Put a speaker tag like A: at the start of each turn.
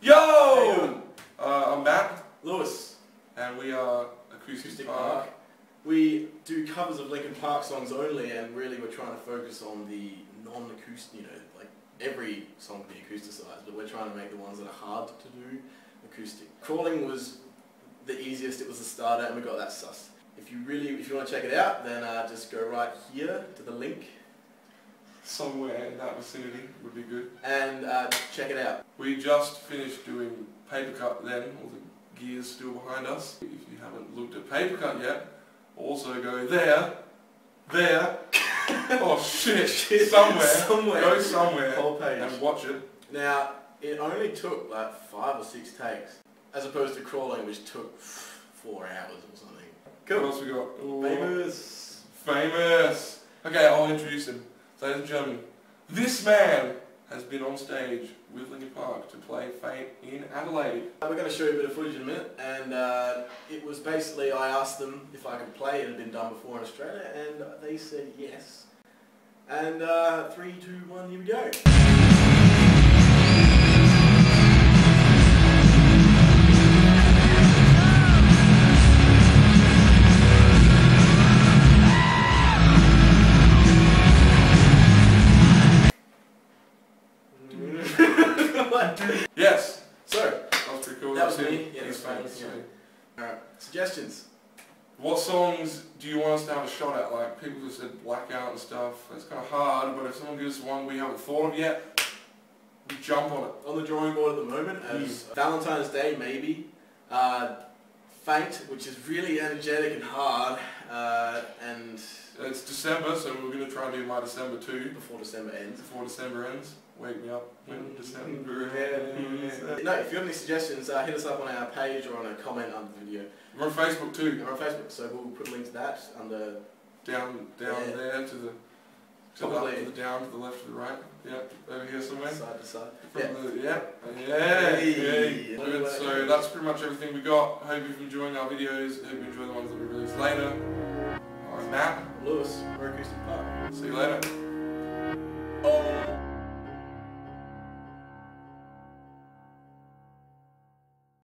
A: Yo! Uh, I'm Matt,
B: Lewis,
A: and we are Acoustic,
B: Acoustic
A: Park.
B: Park. We do covers of Linkin Park songs only, and really we're trying to focus on the non-acoustic, you know, like every song can be acousticized, but we're trying to make the ones that are hard to do acoustic. Crawling was the easiest, it was the starter, and we got that sus. If you really, if you want to check it out, then uh, just go right here to the link
A: Somewhere in that vicinity would be good.
B: and uh, check it out.
A: We just finished doing Papercut then, all the gears still behind us. If you haven't looked at Papercut yet, also go there, there, oh shit, somewhere,
B: Somewhere.
A: go somewhere
B: Whole page.
A: and watch it.
B: Now, it only took like five or six takes, as opposed to crawling, which took four hours or something.
A: What else we got? Ooh,
B: Famous.
A: Famous. Okay, I'll introduce him. Ladies and gentlemen, this man has been on stage with Linkin Park to play Fate in Adelaide.
B: We're going to show you a bit of footage in a minute, and uh, it was basically I asked them if I could play. It had been done before in Australia, and they said yes. And uh, three, two, one, here we go.
A: Yes,
B: so,
A: that was pretty cool.
B: That was me. Yeah,
A: He's
B: that was
A: famous.
B: famous, alright, suggestions.
A: What songs do you want us to have a shot at? Like people have said Blackout and stuff. It's kind of hard, but if someone gives us one we haven't thought of yet, we jump on it.
B: On the drawing board at the moment as Valentine's Day, maybe. Uh, Faint, which is really energetic and hard, uh, and
A: It's December, so we're going to try and do my December too
B: before December ends.
A: before December ends. Wake me up when
B: Mm.
A: December ends.
B: No, if you have any suggestions, uh, hit us up on our page or on a comment under the video.
A: We're on Facebook too.
B: We're on Facebook, so we'll put a link to that under.
A: Down, down
B: Yeah.
A: there to the, to the, up, to the down, to the left, to the right. Yep, over here somewhere.
B: Side to side.
A: From
B: Yeah.
A: the, yeah, yeah,
B: Hey.
A: Good. So that's pretty much everything we got. Hope you've enjoying our videos. Hope you enjoy the ones that we release later. I'm Matt.
B: Lewis, we're Acoustic Park.
A: See you later.
B: Oh!